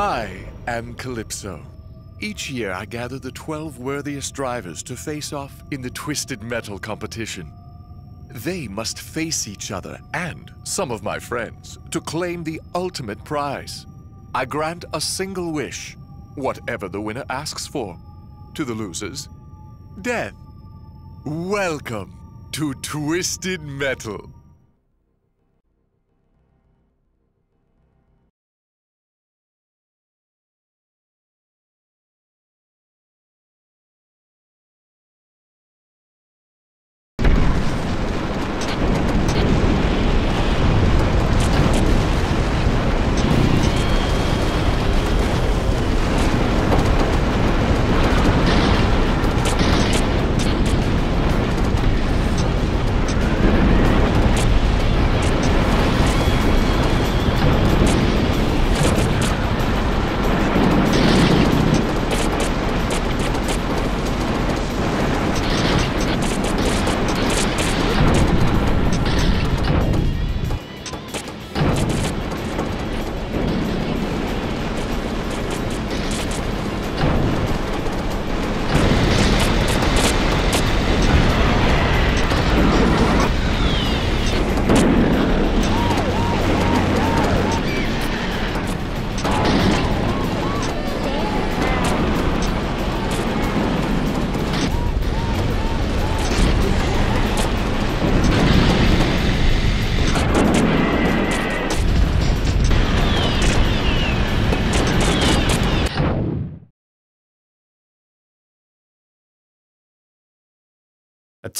I am Calypso. Each year I gather the 12 worthiest drivers to face off in the Twisted Metal competition. They must face each other and some of my friends to claim the ultimate prize. I grant a single wish, whatever the winner asks for. To the losers, death. Welcome to Twisted Metal.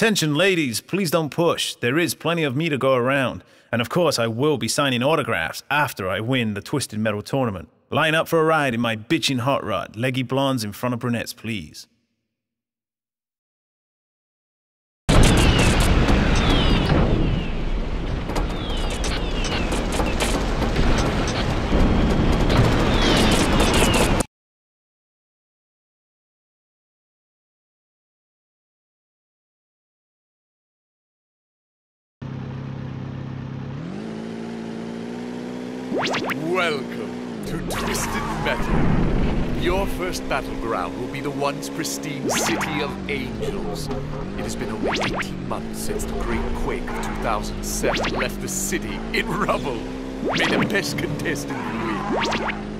Attention, ladies, please don't push. There is plenty of me to go around. And of course, I will be signing autographs after I win the Twisted Metal tournament. Line up for a ride in my bitchin' hot rod. Leggy blondes in front of brunettes, please. Once pristine City of Angels. It has been over 18 months since the Great Quake of 2007 left the city in rubble. May the best contestant win.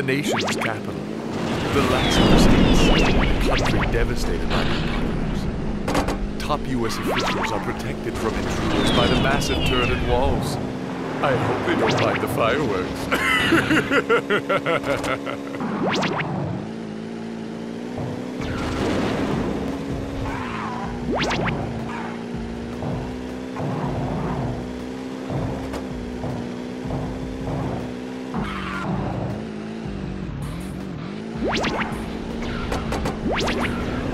the nation's capital. The last in a country devastated by apocalypse. Top U.S. officials are protected from intruders by the massive turreted walls. I hope they don't mind the fireworks. あ!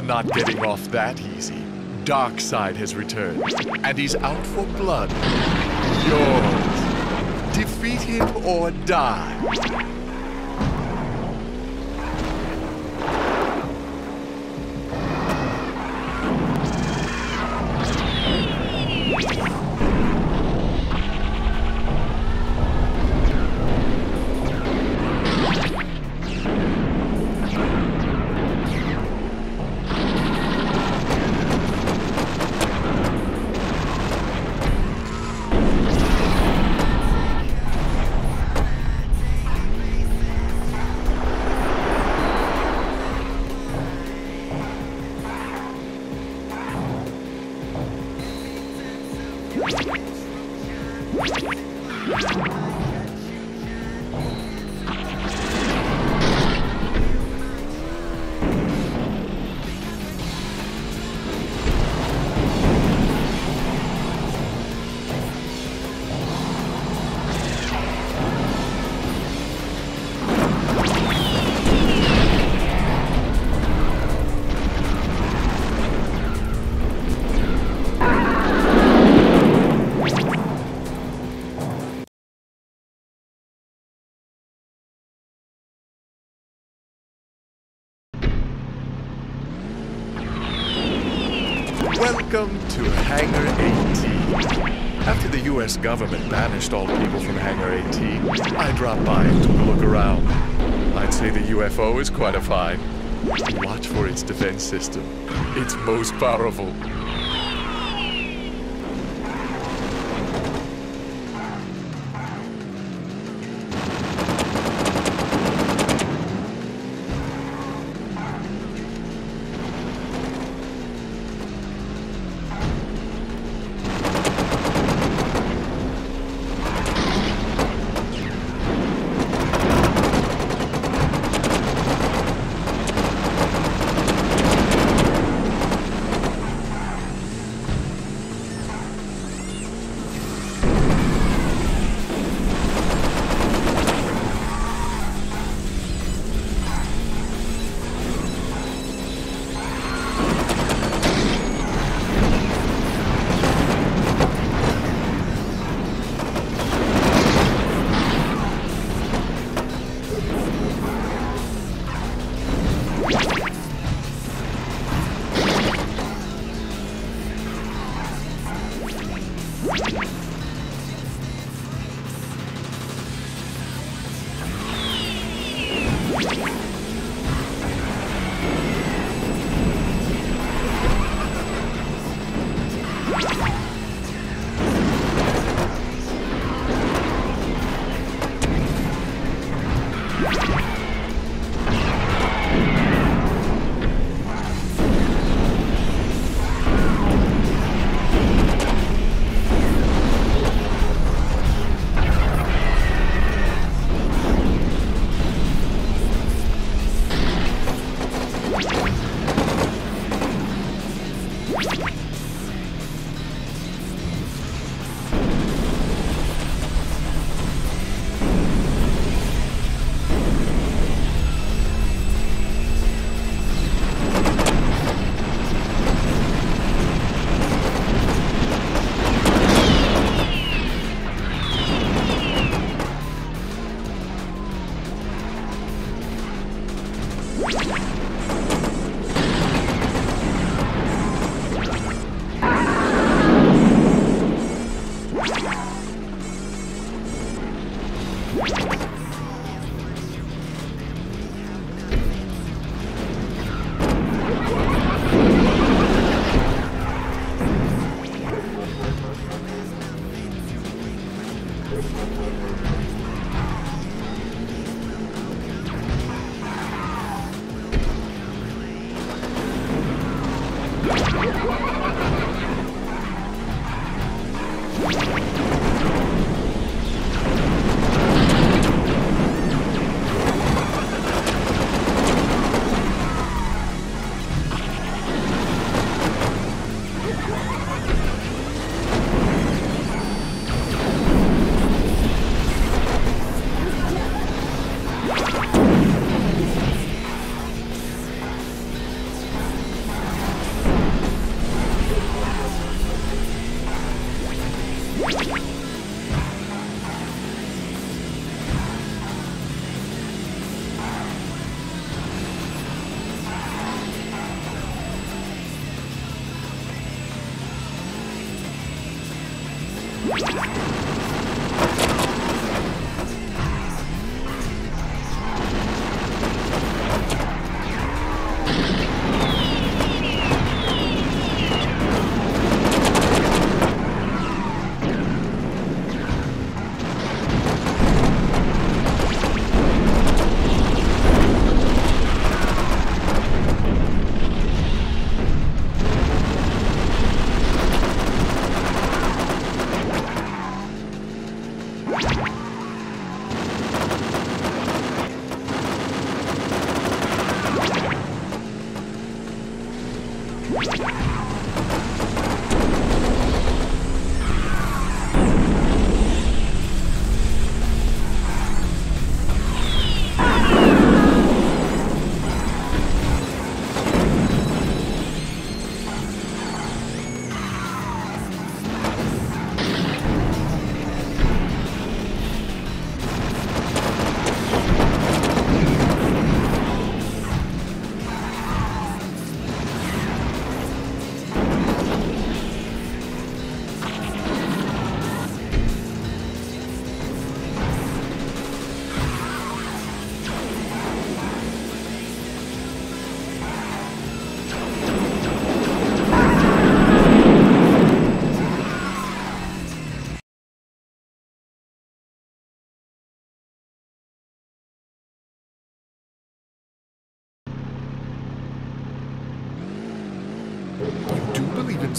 You're not getting off that easy. Darkside has returned, and he's out for blood. Yours. Defeat him or die. US government banished all people from Hangar 18, I dropped by and took a look around. I'd say the UFO is quite a find. Watch for its defense system. It's most powerful.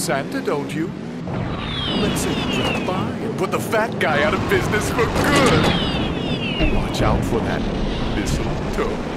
Santa, don't you? Let's say you drop by and put the fat guy out of business for good. Watch out for that missile, mistletoe.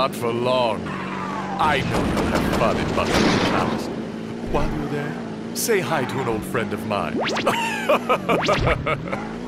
Not for long. I know you'll have fun in Buckingham Palace. While you're there, say hi to an old friend of mine.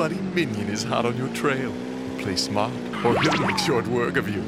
buddy Minion is hot on your trail. Play smart, or he'll make short work of you.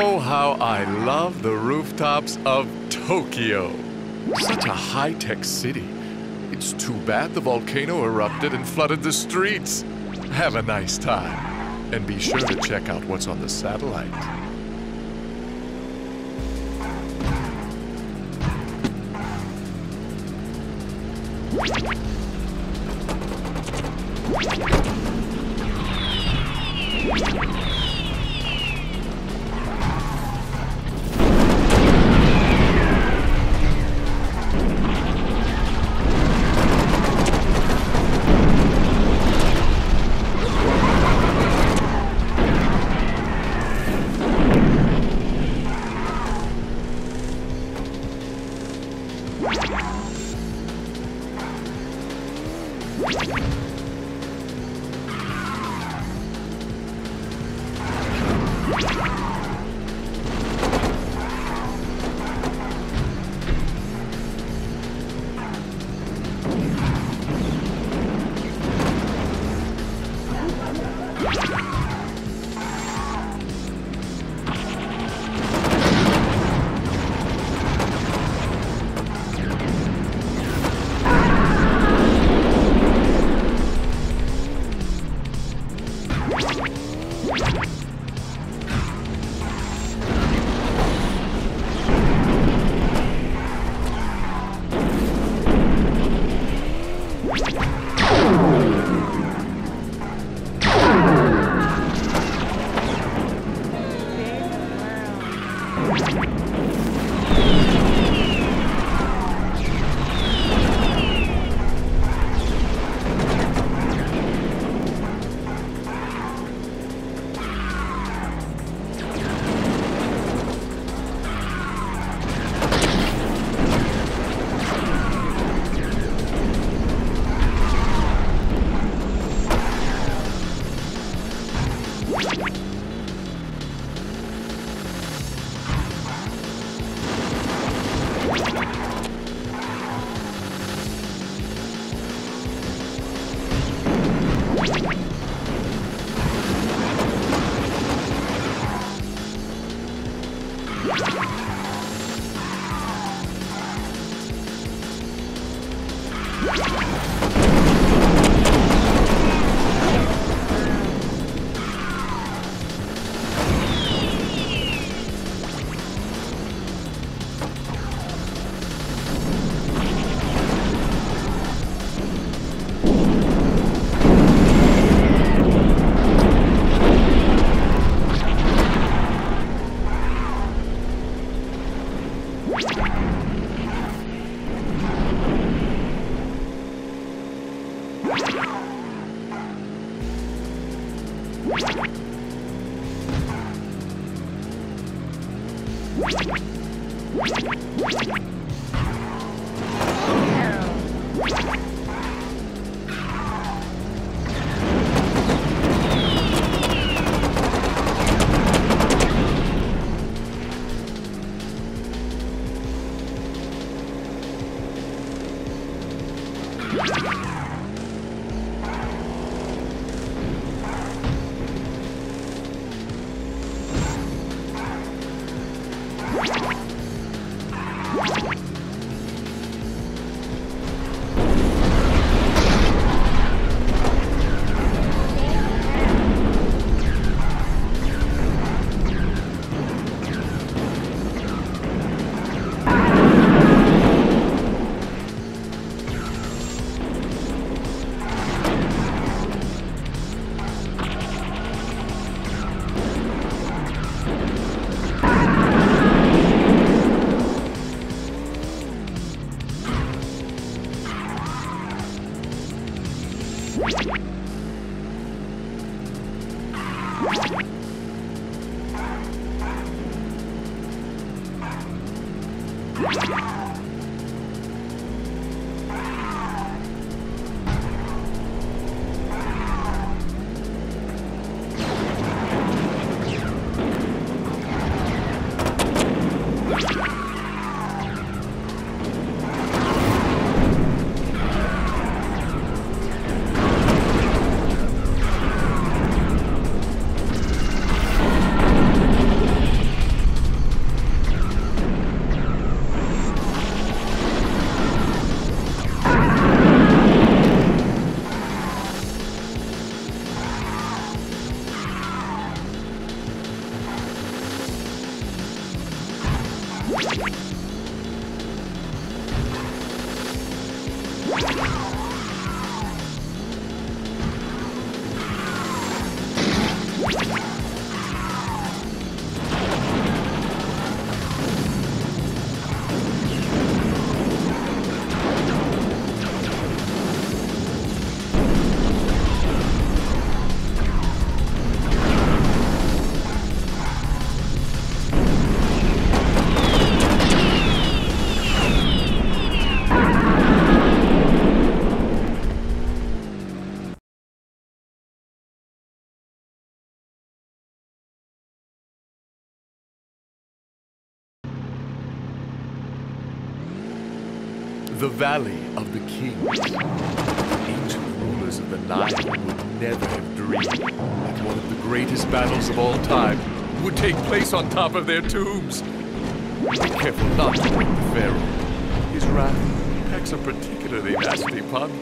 Oh, how I love the rooftops of Tokyo. Such a high-tech city. It's too bad the volcano erupted and flooded the streets. Have a nice time. And be sure to check out what's on the satellite. you Valley of the Kings. Ancient rulers of the Nile would never have dreamed that one of the greatest battles of all time would take place on top of their tombs. Be careful not to wake the Pharaoh. His wrath packs a particularly nasty punch.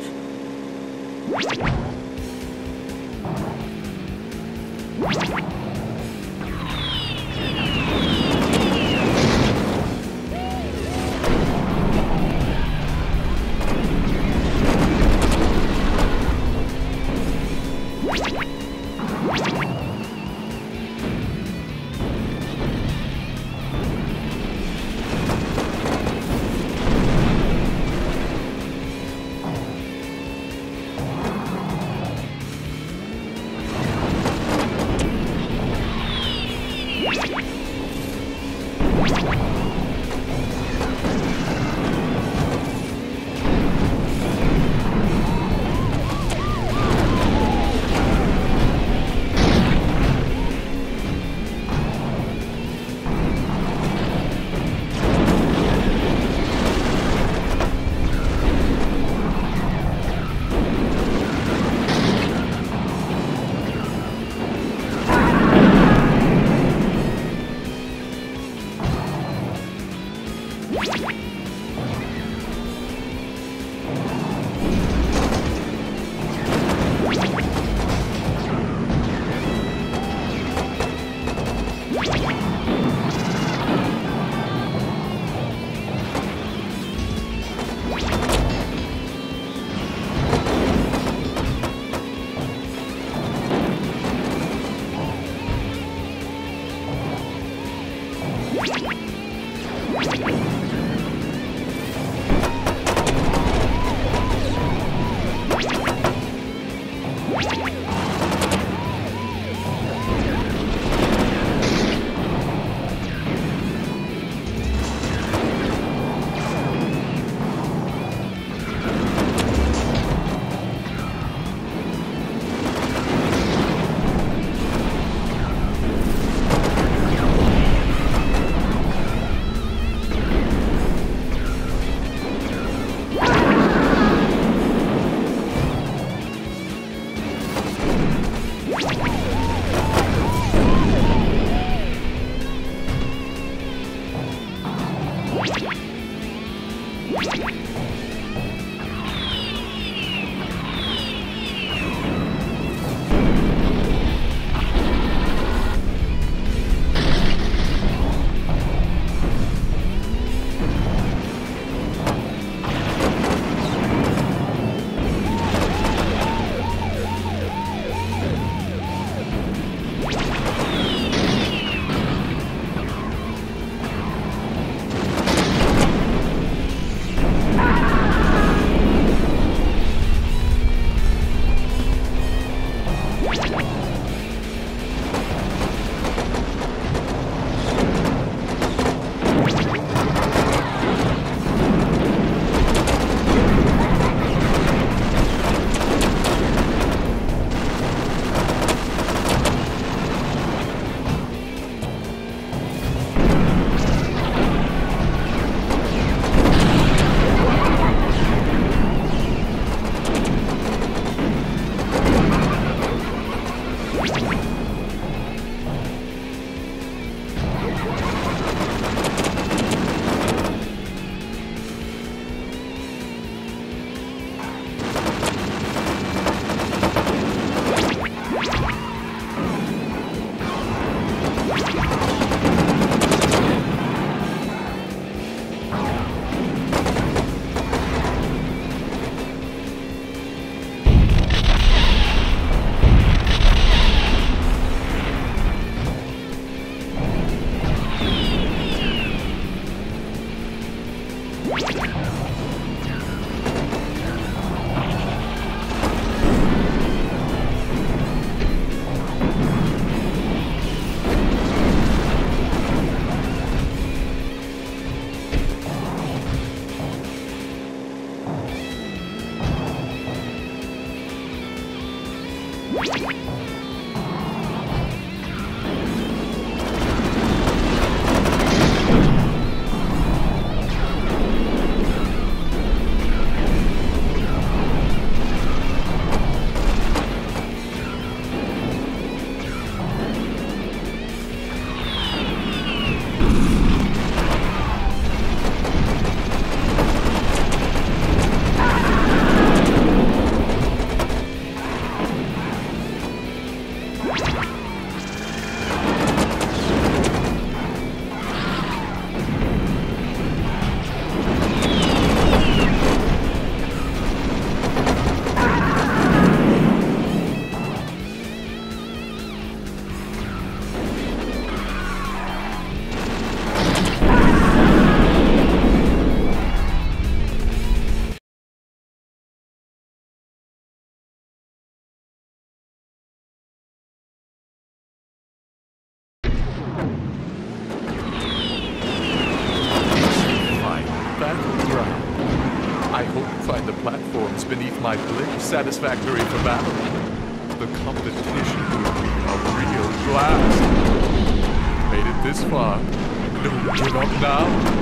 Satisfactory for battle. The competition will be a real blast. Made it this far. Don't give up now.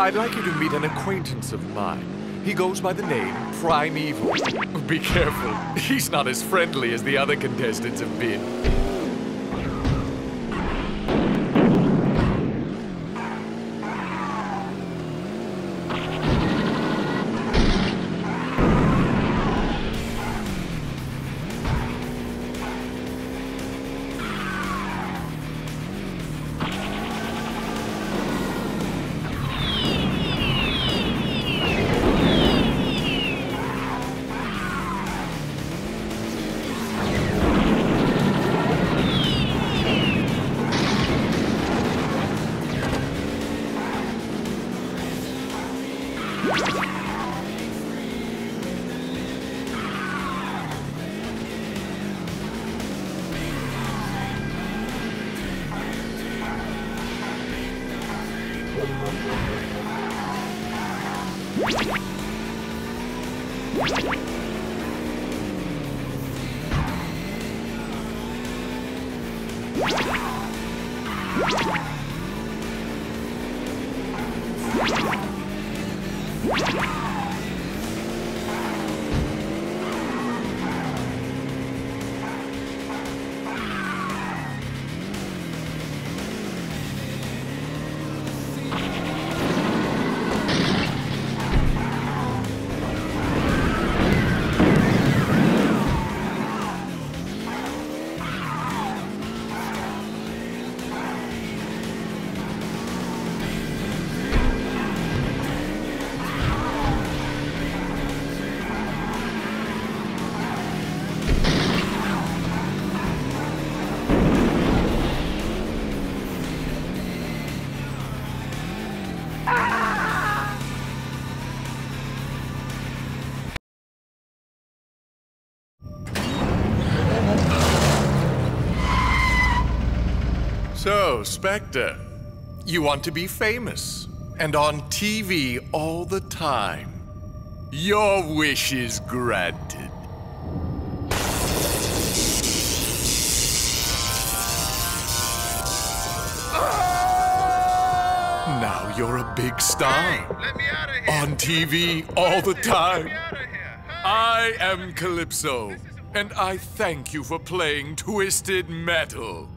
I'd like you to meet an acquaintance of mine. He goes by the name Primeval. Be careful, he's not as friendly as the other contestants have been. you. So, Spectre, you want to be famous and on TV all the time. Your wish is granted. Now you're a big star. Let me out of here. On TV all the time. Let me out of here. Hey. I am Calypso, and I thank you for playing Twisted Metal.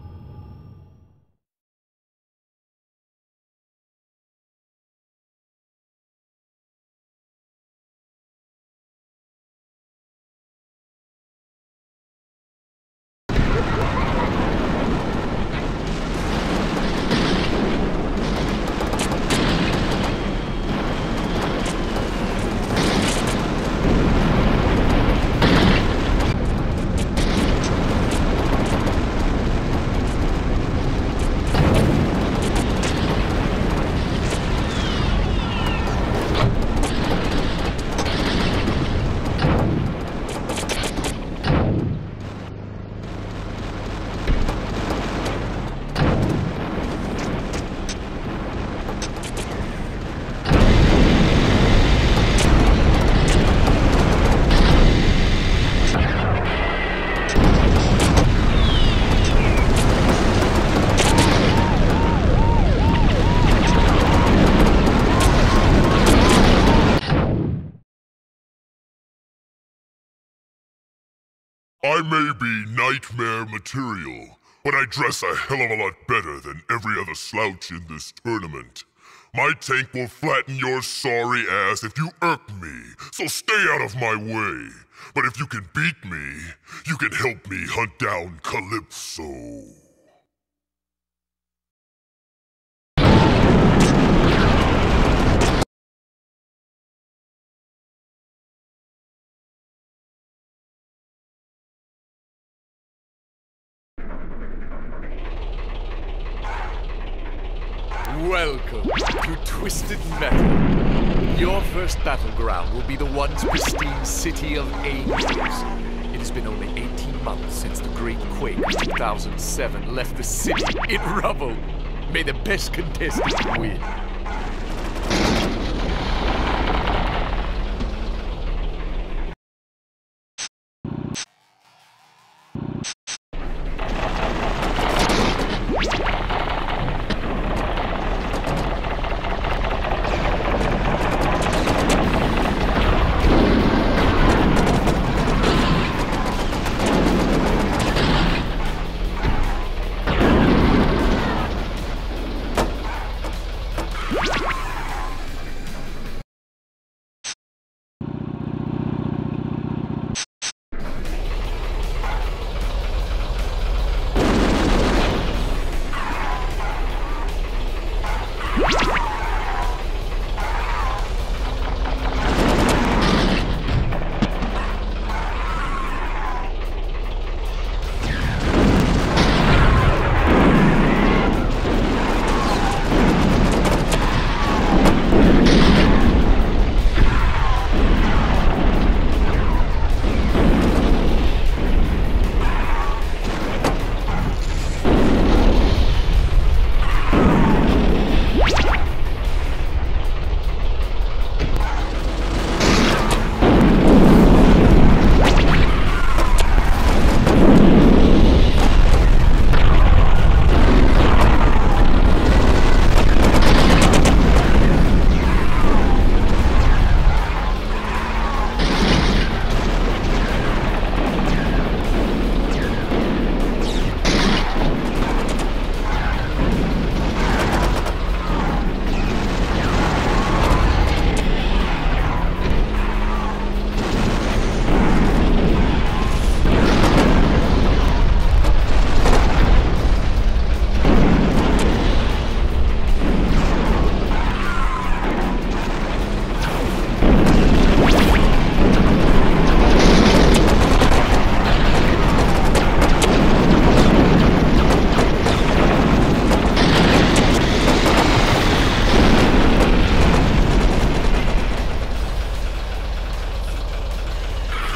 May be nightmare material, but I dress a hell of a lot better than every other slouch in this tournament. My tank will flatten your sorry ass if you irk me, so stay out of my way. But if you can beat me, you can help me hunt down Calypso. Welcome to Twisted Metal. Your first battleground will be the once pristine city of Angels. It has been only 18 months since the Great Quake of 2007 left the city in rubble. May the best contestant win.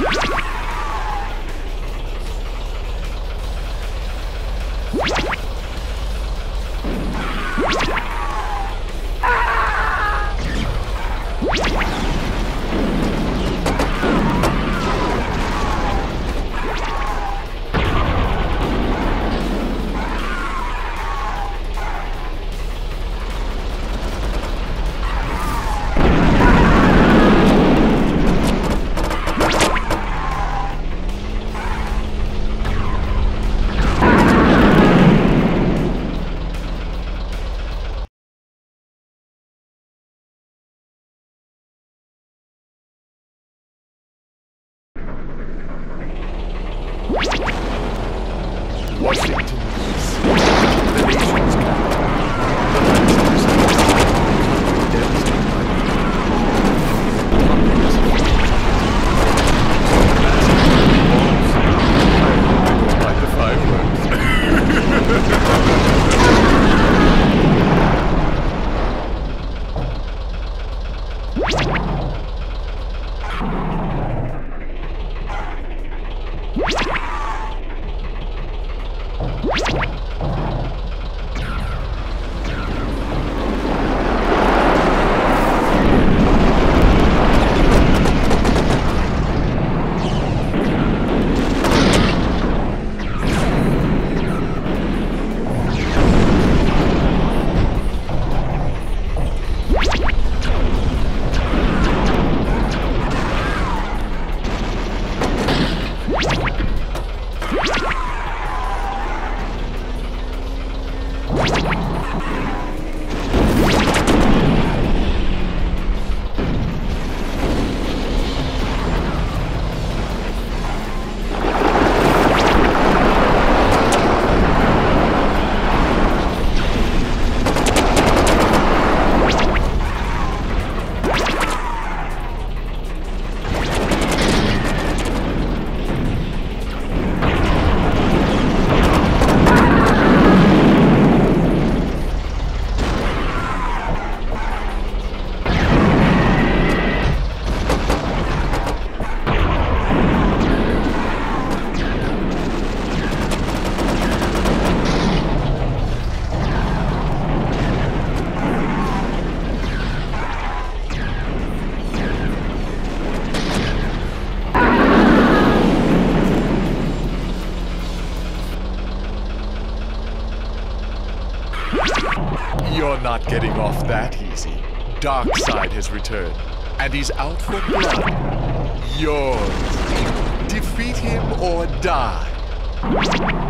Washington, getting off that easy. Darkside has returned, and he's out for blood. Yours. Defeat him or die.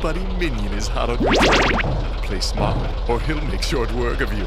Buddy Minion is hot on your trail. Play smart, or he'll make short work of you.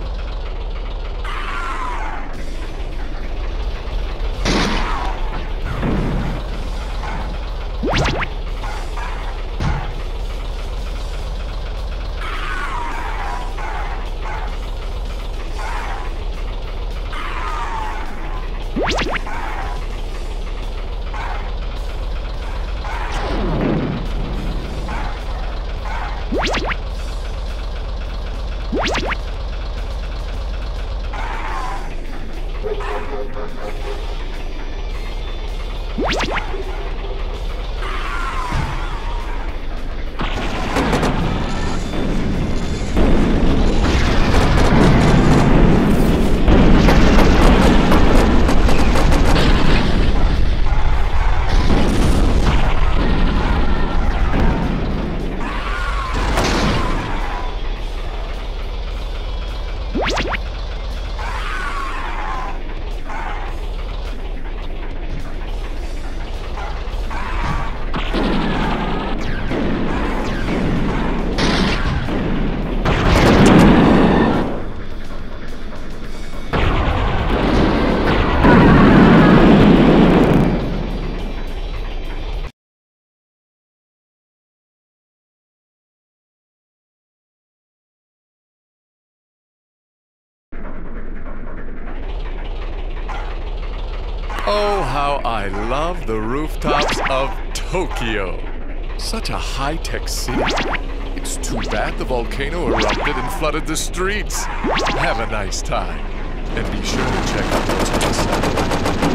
I love the rooftops of Tokyo. Such a high-tech city. It's too bad the volcano erupted and flooded the streets. Have a nice time. And be sure to check out those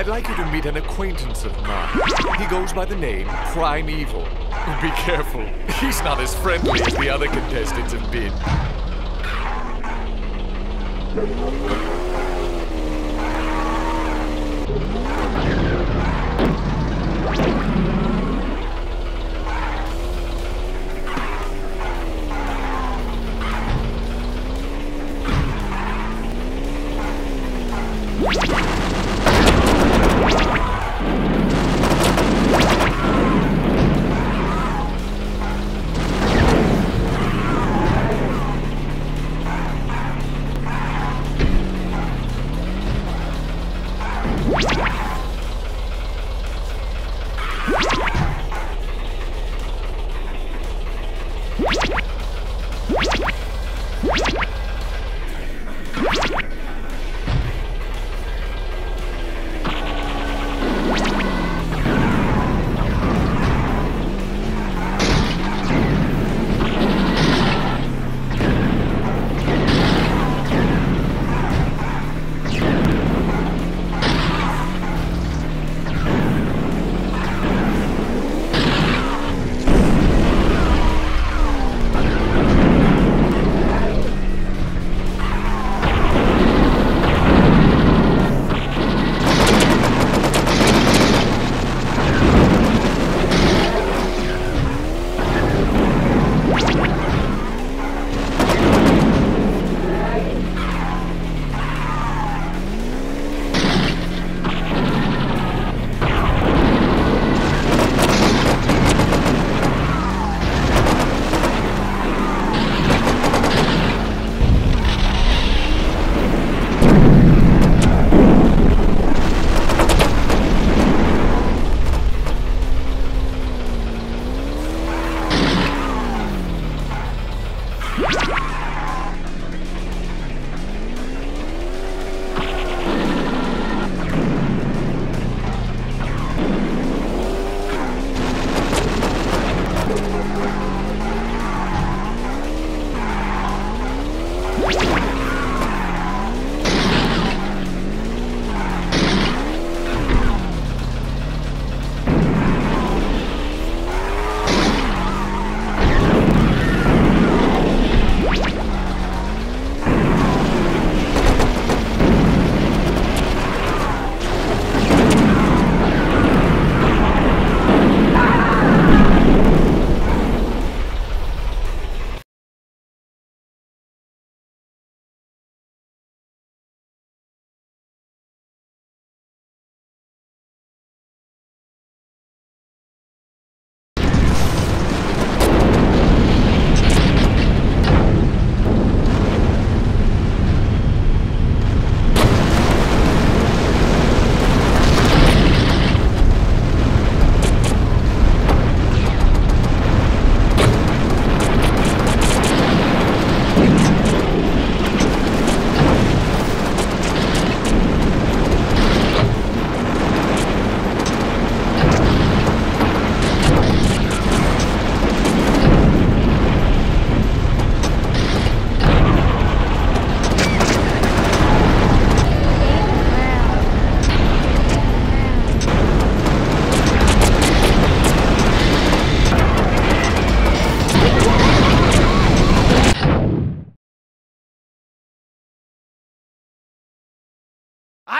I'd like you to meet an acquaintance of mine. He goes by the name Primeval. Be careful. He's not as friendly as the other contestants have been.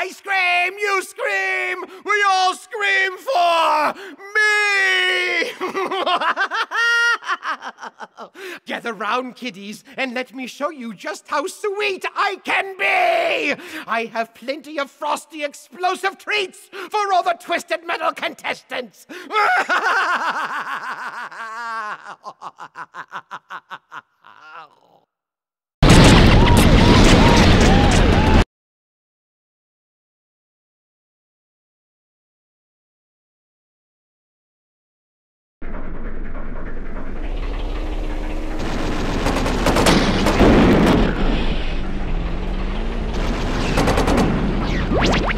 I scream, you scream, we all scream for me! Gather round, kiddies, and let me show you just how sweet I can be! I have plenty of frosty, explosive treats for all the Twisted Metal contestants! Yeah!